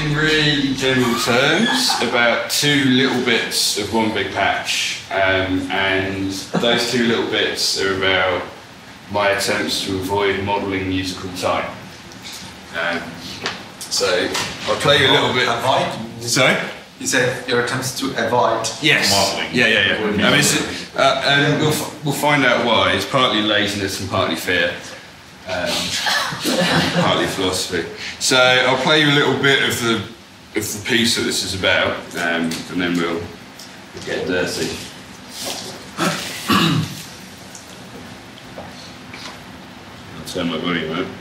in really general terms about two little bits of one big patch, um, and those two little bits are about my attempts to avoid modelling musical time. Um, so I'll play you a little bit. Avoid? Sorry. You said your attempts to avoid. Yes. Modelling. Yeah, yeah, yeah. I mean, it's, uh, and we'll, f- we'll find out why. It's partly laziness and partly fear. Um, partly philosophy. So I'll play you a little bit of the of the piece that this is about, um, and then we'll, get dirty. I'll turn my volume up.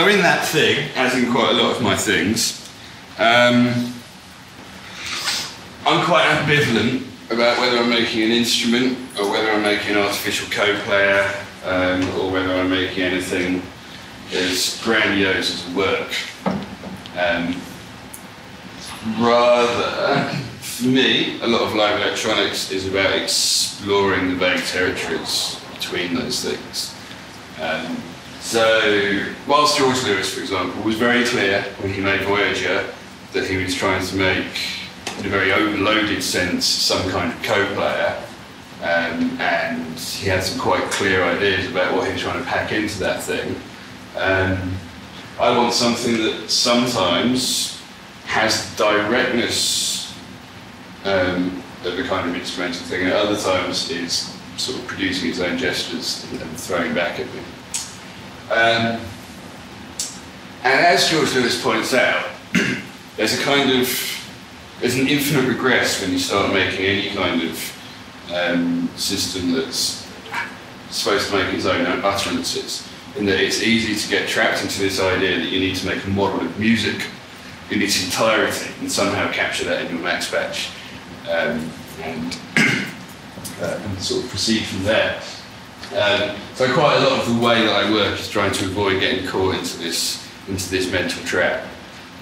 So in that thing, as in quite a lot of my things, um, I'm quite ambivalent about whether I'm making an instrument or whether I'm making an artificial co-player um, or whether I'm making anything as grandiose as work. Um, rather, for me, a lot of live electronics is about exploring the vague territories between those things. Um, so, whilst George Lewis, for example, was very clear when he made Voyager that he was trying to make, in a very overloaded sense, some kind of co-player, um, and he had some quite clear ideas about what he was trying to pack into that thing. Um, I want something that sometimes has directness um, of a kind of instrumental thing, and at other times is sort of producing its own gestures and throwing back at me. Um, and as George Lewis points out, there's a kind of there's an infinite regress when you start making any kind of um, system that's supposed to make its own utterances. In that it's easy to get trapped into this idea that you need to make a model of music in its entirety and somehow capture that in your max patch um, and, uh, and sort of proceed from there. Um, so quite a lot of the way that I work is trying to avoid getting caught into this into this mental trap,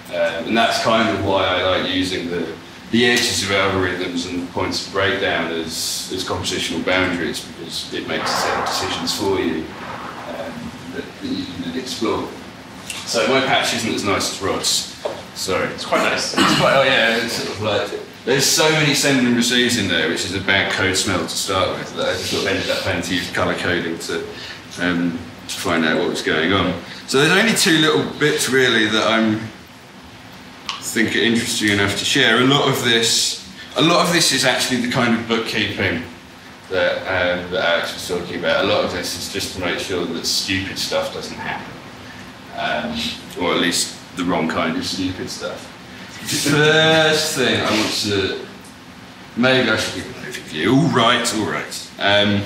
um, and that's kind of why I like using the the edges of algorithms and the points of breakdown as, as compositional boundaries because it makes a set of decisions for you um, that, that you can explore. So my patch isn't as nice as Rod's. Sorry. It's quite nice. It's quite, oh yeah, it's sort of like, there's so many send and receives in there, which is a bad code smell to start with, that I sort of ended up having to use colour coding to, um, to find out what was going on. So there's only two little bits really that I'm think are interesting enough to share. A lot of this, a lot of this is actually the kind of bookkeeping that, um, that Alex was talking about. A lot of this is just to make sure that stupid stuff doesn't happen, um, or at least the wrong kind of stupid stuff. First thing I want to, maybe I should give an overview. All right, all right. Um,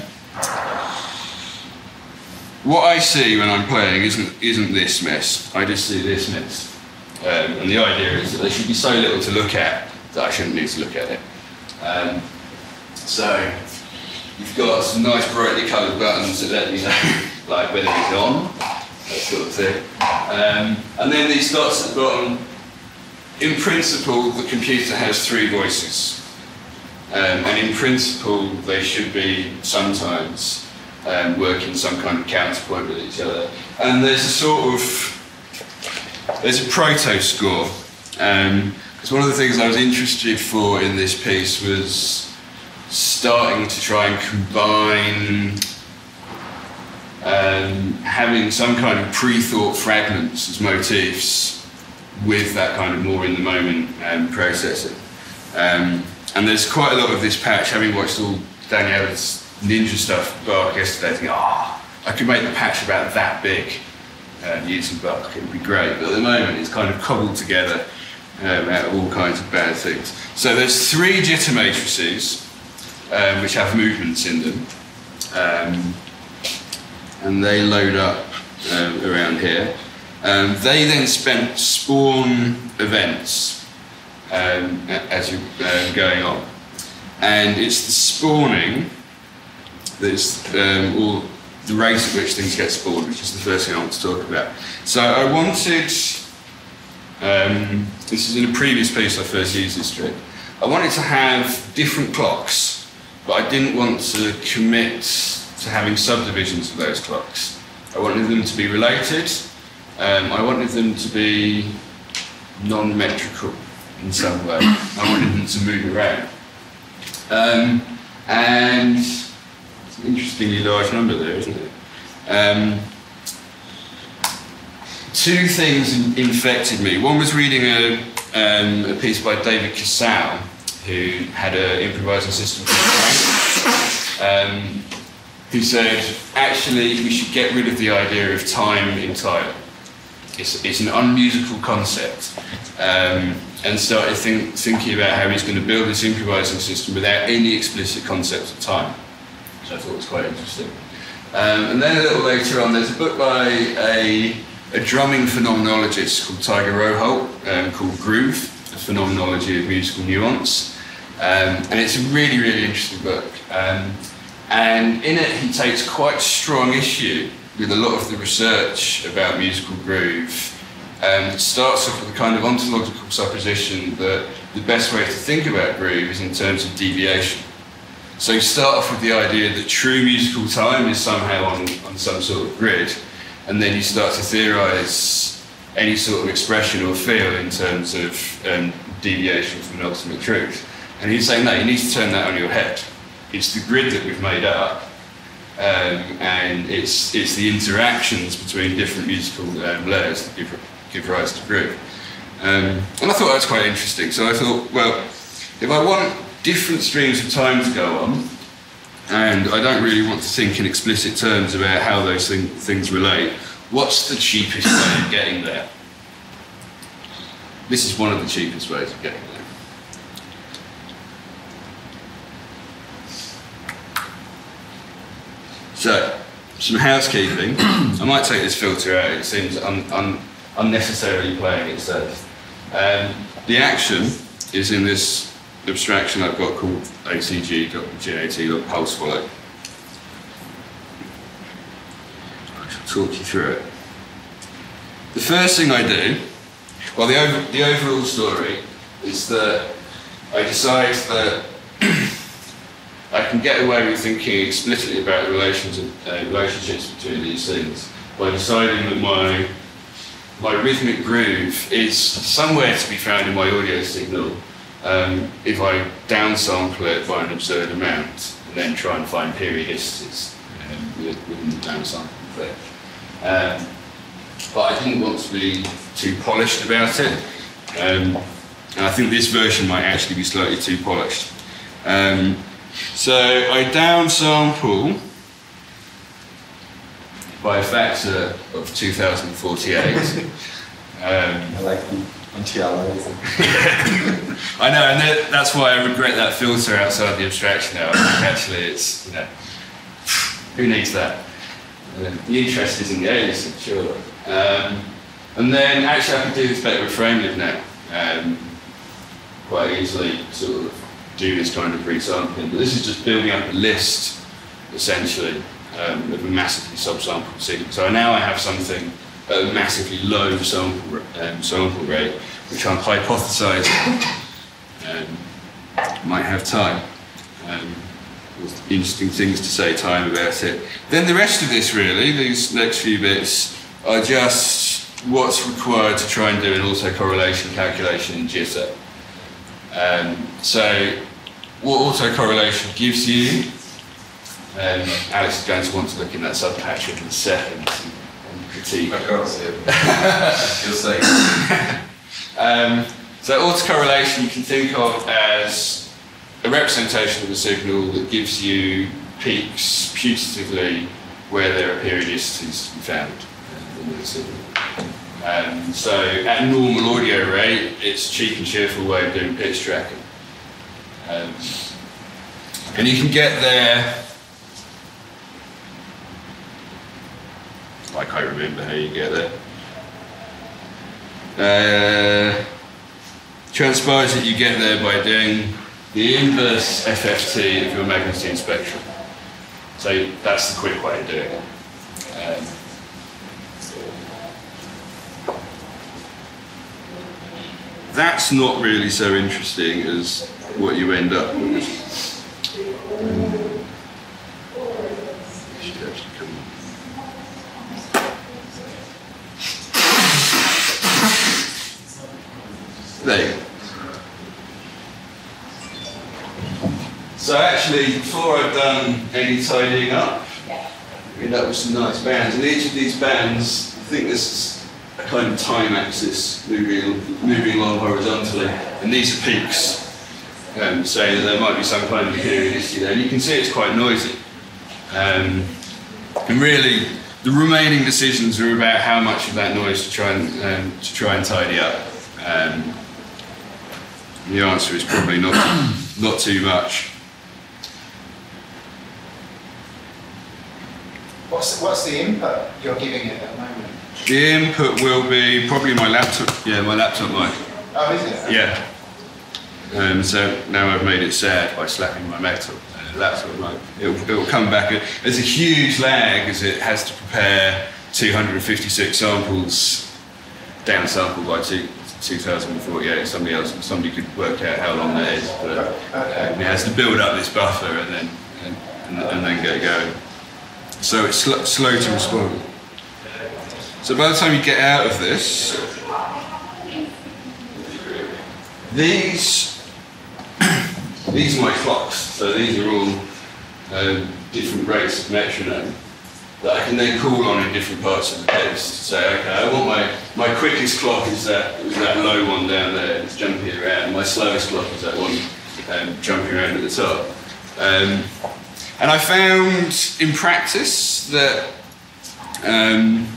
what I see when I'm playing isn't isn't this mess. I just see this mess, um, and the idea is that there should be so little to look at that I shouldn't need to look at it. Um, So you've got some nice brightly coloured buttons that let you know like whether it's on, that sort of thing. Um, and then these dots at the bottom, in principle the computer has three voices. Um, and in principle they should be sometimes um, working some kind of counterpoint with each other. And there's a sort of, there's a proto score. Um, one of the things I was interested for in this piece was starting to try and combine um, having some kind of pre-thought fragments as motifs with that kind of more in the moment um, processing. Um, and there's quite a lot of this patch, having watched all Daniel's ninja stuff Bach yesterday, thinking, ah, oh, I could make the patch about that big uh, using Bach, it would be great. But at the moment it's kind of cobbled together um, out of all kinds of bad things. So there's three jitter matrices um, which have movements in them. Um, and they load up um, around here. Um, they then spent spawn events um, as you're uh, going on. And it's the spawning that's um, all the rate at which things get spawned, which is the first thing I want to talk about. So I wanted um, this is in a previous piece I first used this trick. I wanted to have different clocks, but I didn't want to commit to having subdivisions of those clocks. I wanted them to be related. Um, I wanted them to be non-metrical in some way. I wanted them to move around. Um, and it's an interestingly large number there, isn't it? Um, two things infected me. One was reading a, um, a piece by David Casal, who had an improvising system um, who said, actually, we should get rid of the idea of time entirely. It's, it's an unmusical concept. Um, and started think, thinking about how he's going to build this improvising system without any explicit concept of time, which I thought was quite interesting. Um, and then a little later on, there's a book by a a drumming phenomenologist called Tiger Roholt um, called Groove, a phenomenology of musical nuance. Um, and it's a really, really interesting book. Um, and in it, he takes quite strong issue with a lot of the research about musical groove. Um, starts off with a kind of ontological supposition that the best way to think about groove is in terms of deviation. So you start off with the idea that true musical time is somehow on, on some sort of grid, and then you start to theorize any sort of expression or feel in terms of um, deviation from an ultimate truth. And he's saying, no, you need to turn that on your head. It's the grid that we've made up, um, and it's, it's the interactions between different musical um, layers that give, give rise to groove. Um, and I thought that was quite interesting. So I thought, well, if I want different streams of time to go on, and I don't really want to think in explicit terms about how those thing, things relate. What's the cheapest way of getting there? This is one of the cheapest ways of getting there. So, some housekeeping. I might take this filter out, it seems un, un, unnecessarily playing itself. Um, the action is in this abstraction I've got called acg.gat.pulse follow. I shall talk you through it. The first thing I do, well, the, over, the overall story is that I decide that I can get away with thinking explicitly about the relations of, uh, relationships between these things by deciding that my my rhythmic groove is somewhere to be found in my audio signal um, if I downsample it by an absurd amount and then try and find periodicities um, within the downsampling effect. Um, but I didn't want to be too polished about it. Um, and I think this version might actually be slightly too polished. Um, so I downsample by a factor of 2048. I like the anti-allies. I know, and that, that's why I regret that filter outside the abstraction now. Actually, it's, you know, who needs that? Uh, the interest is in the aliasing, sure. Um, and then, actually, I can do this better with FrameLib now. Um, quite easily, sort of do this kind of re-sampling. But this is just building up a list, essentially, um, of a massively subsampled sequence. So now I have something at a massively low sample, um, sample rate, which I'm hypothesizing um, might have time. Um, interesting things to say time about it. Then the rest of this really, these next few bits, are just what's required to try and do an autocorrelation calculation in GSA. Um, so what autocorrelation gives you, um, Alex is going to want to look in that subpatch in a second and critique. I can't see it. You'll say. Um, so autocorrelation you can think of as a representation of a signal that gives you peaks putatively where there are periodicities to be found in the signal. Um, so at normal audio rate, it's cheap and cheerful way of doing pitch tracking. Um, and you can get there, like I can't remember how you get there. Uh, transpose that you get there by doing the inverse FFT of your magnitude spectrum. So that's the quick way of doing it. Um, that's not really so interesting as what you end up with. Should actually come on. There you go. So actually, before I've done any tidying up, I end up with some nice bands. And each of these bands, I think this is kind of time axis moving, moving along horizontally. And these are peaks, um, that there might be some kind of periodicity there. And you can see it's quite noisy. Um, and really, the remaining decisions are about how much of that noise to try and, um, to try and tidy up. Um, the answer is probably not, not too much. What's, what's the input you're giving it at the moment? The input will be probably my laptop. Yeah, my laptop mic. Oh, is it? Yeah. Um, so now I've made it sad by slapping my laptop. Uh, laptop mic. It'll, it'll come back. There's a huge lag as it has to prepare 256 samples, down sample by two, 2048. Somebody else, somebody could work out how long that is, but um, it has to build up this buffer and then and, and, and then get going. So it's sl- slow to respond. So by the time you get out of this, these these are my clocks. So these are all um, different rates of metronome that I can then call on in different parts of the piece to say, okay, I want my, my quickest clock is that is that low one down there, it's jumping around. My slowest clock is that one um, jumping around at the top. Um, and I found in practice that um,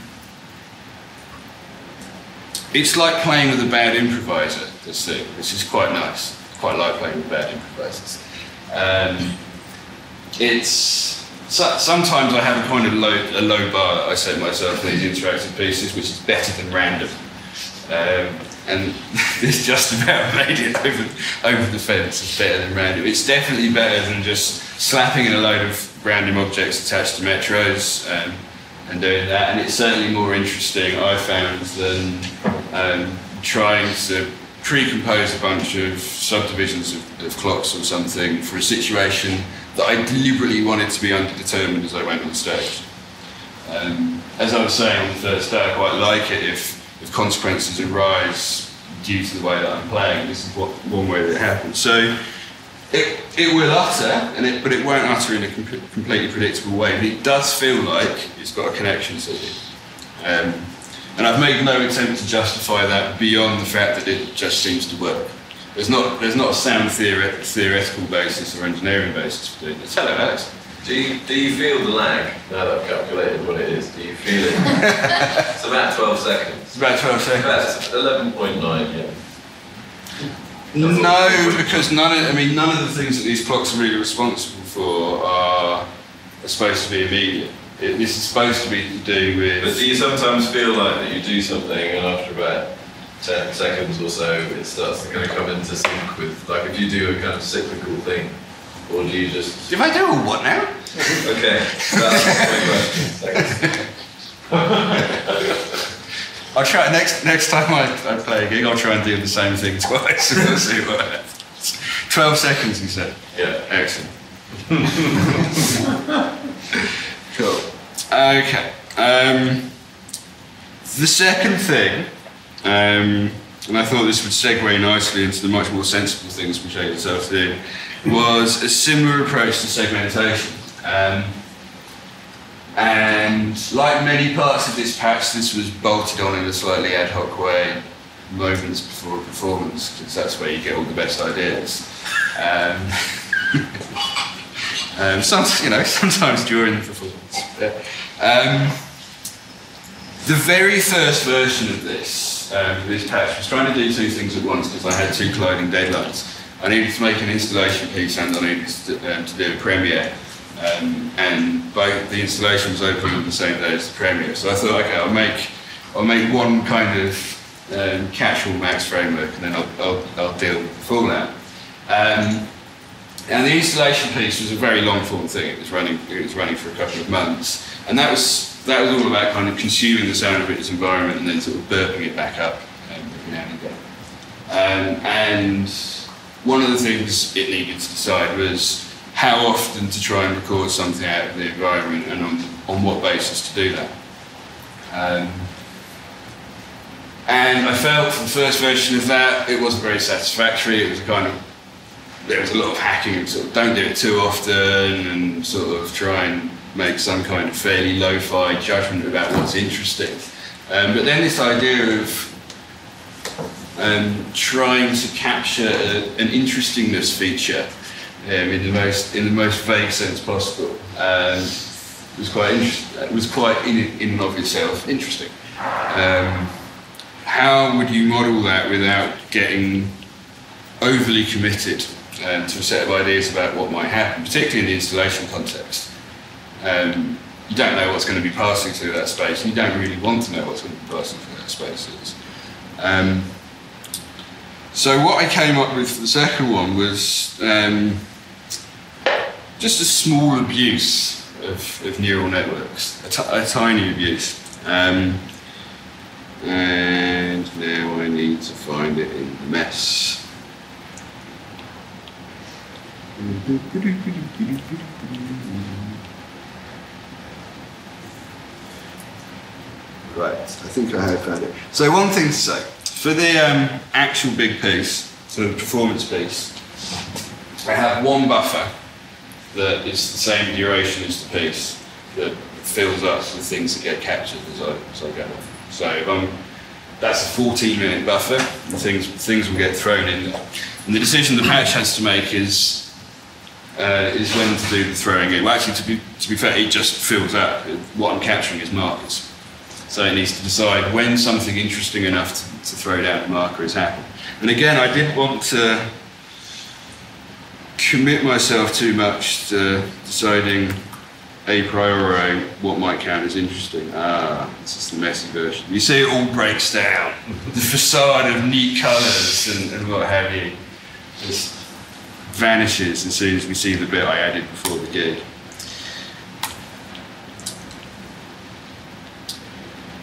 it's like playing with a bad improviser, this thing, which is quite nice. Quite like playing with bad improvisers. Um, it's so, sometimes I have a kind of low, a low bar I set myself for these interactive pieces, which is better than random. Um, and this just about made it over, over the fence. It's better than random. It's definitely better than just slapping in a load of random objects attached to metros um, and doing that. And it's certainly more interesting, I found, than um, trying to pre-compose a bunch of subdivisions of, of clocks or something for a situation that I deliberately wanted to be underdetermined as I went on stage. Um, as I was saying on the first day, I quite like it if, if consequences arise due to the way that I'm playing. This is what one way that it happens. So it, it will utter, and it, but it won't utter in a com- completely predictable way. But it does feel like it's got a connection to it. Um, and I've made no attempt to justify that beyond the fact that it just seems to work. There's not, there's not a sound theoret- theoretical basis or engineering basis for doing this. Hello, Alex. Do you, do you feel the lag now that I've calculated what it is? Do you feel it? it's about 12 seconds. It's about 12 seconds. That's 11.9, yeah. No, because none of, I mean, none of the things that these clocks are really responsible for are, are supposed to be immediate. It, this is supposed to be to do with. But do you sometimes feel like that you do something and after about 10 seconds or so, it starts to kind of come into sync with, like if you do a kind of cyclical thing, or do you just, If I do a what now? okay, that's my question. Thanks. I'll try next next time I, I play a gig. I'll try and do the same thing twice and we'll see what happens. Twelve seconds, he said. Yeah. Excellent. cool. Okay. Um, the second thing, um, and I thought this would segue nicely into the much more sensible things we showed this afternoon, was a similar approach to segmentation. Um, and like many parts of this patch, this was bolted on in a slightly ad hoc way, moments before a performance, because that's where you get all the best ideas. Um, um, you know, sometimes during the performance. Um, the very first version of this, um, this patch, was trying to do two things at once because I had two colliding deadlines. I needed to make an installation piece and I needed to, um, to do a premiere. Um, and the installation was open on the same day as the premiere. So I thought, okay, I'll make, I'll make one kind of um, max framework and then I'll, I'll, I'll deal with the fallout. Um, and the installation piece was a very long form thing. It was running. It was running for a couple of months, and that was that was all about kind of consuming the sound of its environment and then sort of burping it back up um, every now and again. Um, and one of the things it needed to decide was how often to try and record something out of the environment and on, on what basis to do that. Um, and I felt for the first version of that, it wasn't very satisfactory. It was kind of there was a lot of hacking and sort of don't do it too often and sort of try and make some kind of fairly lo-fi judgment about what's interesting. Um, but then this idea of um, trying to capture a, an interestingness feature um, in the most in the most vague sense possible um, was quite interest, was quite in, in and of itself interesting. Um, how would you model that without getting overly committed um, to a set of ideas about what might happen, particularly in the installation context. Um, you don't know what's going to be passing through that space, and you don't really want to know what's going to be passing through that space. Um, so what I came up with for the second one was um, just a small abuse of, of neural networks, a, t- a tiny abuse. Um, and now I need to find it in the mess. Right, I think I have found it. So one thing to say, for the um, actual big piece, so the performance piece, I have one buffer that is the same duration as the piece that fills up with things that get captured as I, as I go. So if I'm, that's a 14 minute buffer, things, things will get thrown in there. And the decision the patch has to make is uh, is when to do the throwing in. Well, actually, to be, to be fair, it just fills up. What I'm capturing is markers. So it needs to decide when something interesting enough to, to throw down a marker has happened. And again, I didn't want to commit myself too much to deciding a priori what might count as interesting. Ah, this is the messy version. You see, it all breaks down. the facade of neat colours and, and what have you just vanishes as soon as we see the bit I added before the gig.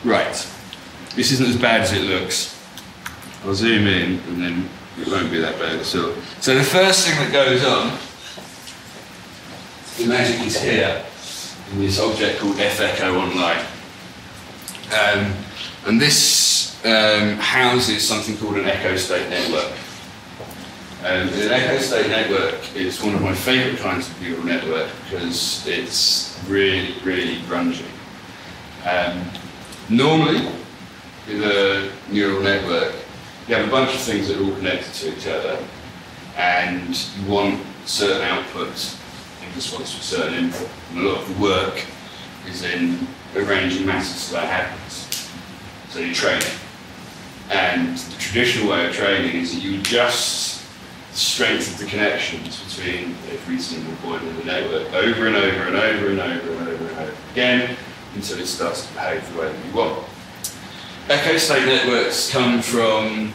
Right, this isn't as bad as it looks. I'll zoom in and then it won't be that bad at all. So the first thing that goes on, the magic is here in this object called fecho online. Um, and this um, houses something called an echo state network. Um, an echo state network is one of my favourite kinds of neural network because it's really, really grungy. Um, normally, with a neural network, you have a bunch of things that are all connected to each other, and you want certain outputs in response to a certain input. And a lot of the work is in arranging matters so that happens. So you train it. And the traditional way of training is that you adjust the strength of the connections between every single point in the network over and over and over and over and over and over again until it starts to behave the way that you want. Echo state networks come from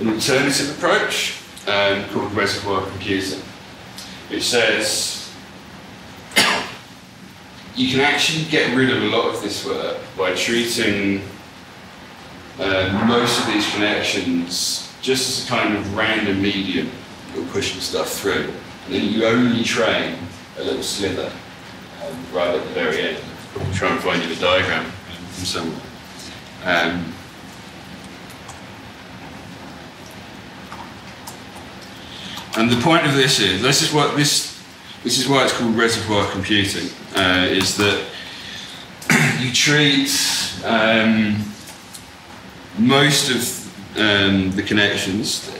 an alternative approach um, called reservoir computing, which says you can actually get rid of a lot of this work by treating um, most of these connections just as a kind of random medium you're pushing stuff through. And then you only train a little slither um, right at the very end. Try and find you the diagram from somewhere. Um, and the point of this is, this is what this, this is why it's called reservoir computing, uh, is that you treat um, most of um, the connections.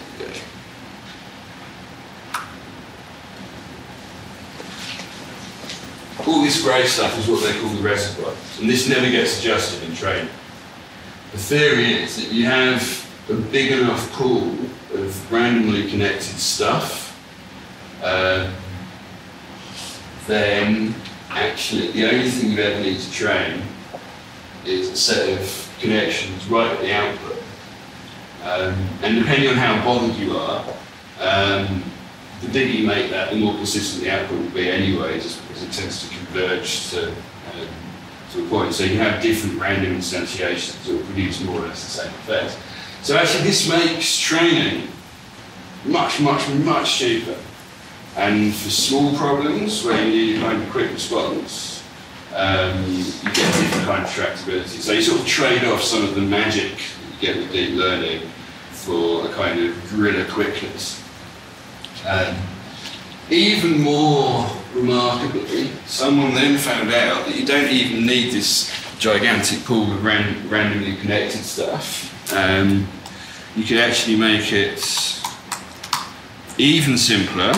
All this grey stuff is what they call the reservoir, and this never gets adjusted in training. The theory is that you have a big enough pool of randomly connected stuff, uh, then actually the only thing you ever need to train is a set of connections right at the output. Um, and depending on how bothered you are, um, the bigger you make that, the more consistent the output will be anyway, just because it tends to converge to, to a point. So you have different random instantiations that will produce more or less the same effect. So actually this makes training much, much, much cheaper. And for small problems where you need a kind of quick response, um, you get different kind of tractability. So you sort of trade off some of the magic that you get with deep learning for a kind of guerrilla quickness. Um, even more remarkably, someone then found out that you don't even need this gigantic pool of ran- randomly connected stuff. Um, you can actually make it even simpler.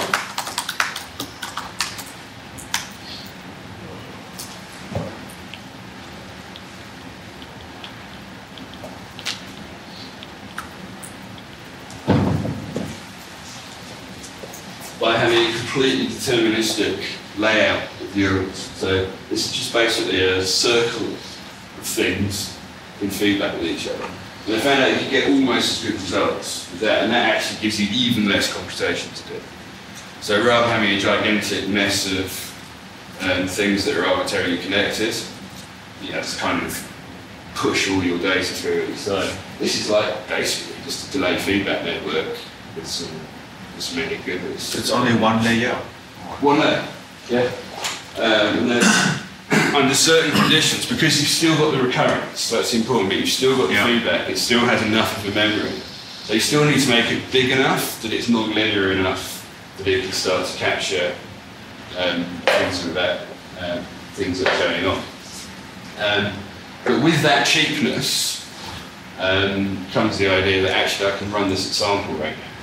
by having completely deterministic layout of neurons. So this is just basically a circle of things in feedback with each other. And they found out you could get almost as good results with that, and that actually gives you even less computation to do. So rather than having a gigantic mess of um, things that are arbitrarily connected, you have to kind of push all your data through each side. This is like basically just a delayed feedback network with some, with some many goodness. So it's only one layer. One there. Yeah. Um, and under certain conditions, because you've still got the recurrence, that's important, but you've still got the Yeah. feedback, it still has enough of a memory. So you still need to make it big enough that it's non-linear enough that it can start to capture um, things about um, things that are going on. Um, but with that cheapness um, comes the idea that actually I can run this at sample right now.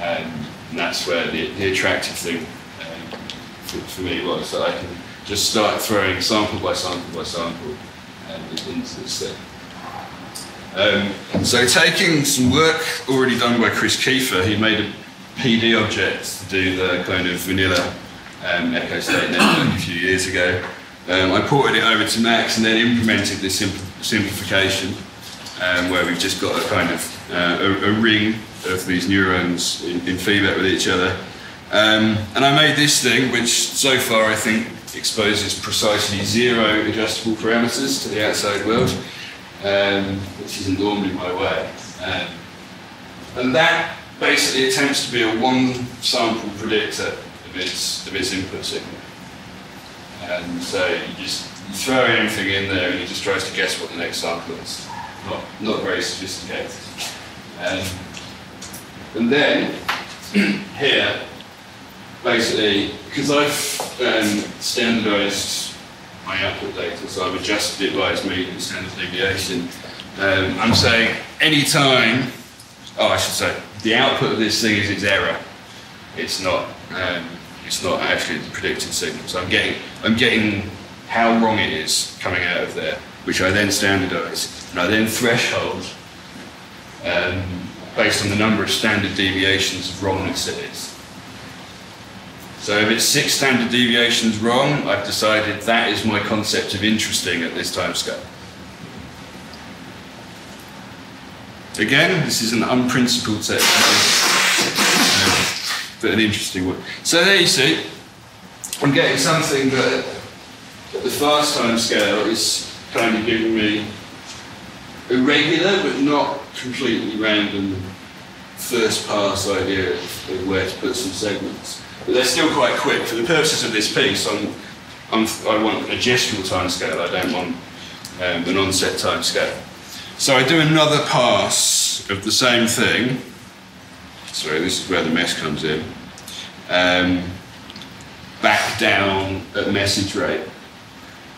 And that's where the, the attractive thing um, for, for me was that I can just start throwing sample by sample by sample um, into this thing. Um, so taking some work already done by Chris Kiefer, he made a PD object to do the kind of vanilla um, echo state network a few years ago. Um, I ported it over to Max and then implemented this simpl- simplification um, where we've just got a kind of uh, a, a ring of these neurons in, in feedback with each other. Um, and I made this thing, which so far I think exposes precisely zero adjustable parameters to the outside world, um, which isn't normally my way. Um, and that basically attempts to be a one sample predictor of its, of its input signal. And so you just you throw anything in there and it just tries to guess what the next sample is. Not, not very sophisticated. Um, and then here, basically, because I've um, standardized my output data, so I've adjusted it by its median standard deviation, um, I'm saying any time, oh, I should say, the output of this thing is its error. It's not, um, it's not actually the predicted signal. So I'm getting, I'm getting how wrong it is coming out of there, which I then standardize, and I then threshold um, based on the number of standard deviations of wrongness it is. So if it's six standard deviations wrong, I've decided that is my concept of interesting at this time scale. Again, this is an unprincipled um, but an interesting one. So there you see, I'm getting something that at the fast time scale is kind of giving me a regular but not completely random first pass idea of, of where to put some segments. But they're still quite quick. For the purposes of this piece, I'm, I'm, I want a gestural time scale, I don't want um, an onset time scale. So I do another pass of the same thing. Sorry, this is where the mess comes in. Um, back down at message rate.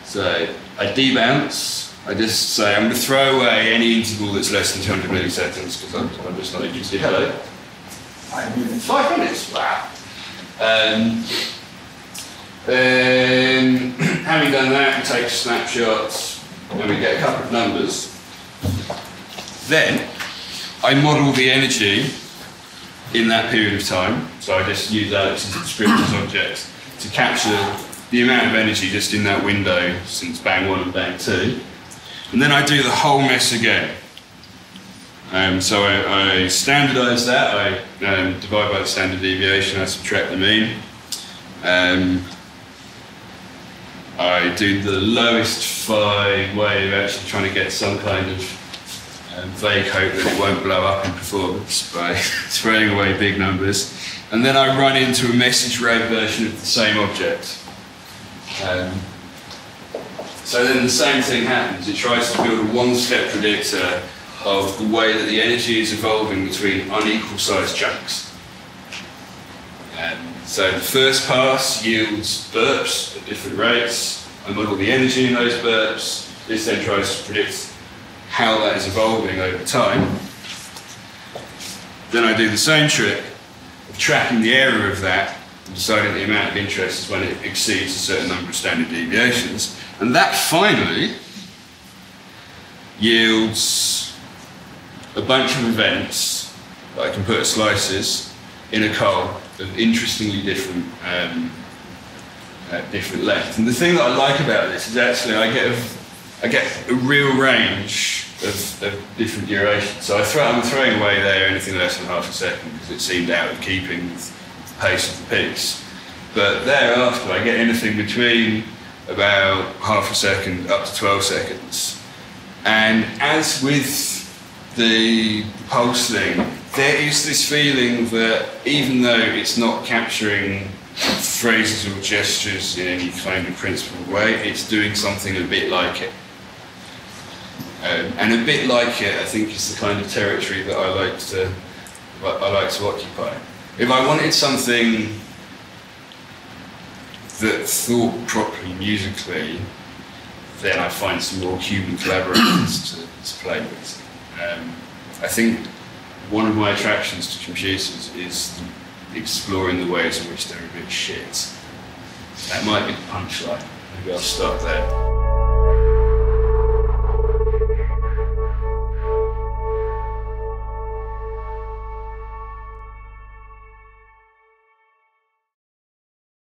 So I debounce. I just say I'm going to throw away any interval that's less than 200 milliseconds because I'm, I'm just not interested. Hello. Five minutes. Five minutes. Wow. Um, then, having done that, we take snapshots and we get a couple of numbers. Then, I model the energy in that period of time. So I just use Alex's descriptors objects to capture the amount of energy just in that window since bang one and bang two. And then I do the whole mess again. Um, so I, I standardize that, I um, divide by the standard deviation, I subtract the mean. Um, I do the lowest phi way of actually trying to get some kind of um, vague hope that it won't blow up in performance by throwing away big numbers. And then I run into a message rate version of the same object. So then the same thing happens. It tries to build a one-step predictor of the way that the energy is evolving between unequal sized chunks. Um, so the first pass yields burps at different rates. I model the energy in those burps. This then tries to predict how that is evolving over time. Then I do the same trick of tracking the error of that and deciding the amount of interest is when it exceeds a certain number of standard deviations. And that finally yields a bunch of events that I can put slices in a cull of interestingly different um, uh, different lengths. And the thing that I like about this is actually I get a, I get a real range of, of different durations. So I throw, I'm throwing away there anything less than half a second because it seemed out of keeping with the pace of the piece. But thereafter I get anything between about half a second up to 12 seconds. And as with the pulse thing, there is this feeling that even though it's not capturing phrases or gestures in any kind of principled way, it's doing something a bit like it. Um, and a bit like it, I think, is the kind of territory that I like to, I like to occupy. If I wanted something that thought properly musically, then I find some more human collaborators to, to play with. Um, I think one of my attractions to computers is exploring the ways in which they're a bit shit. That might be the punchline. Maybe I'll start there.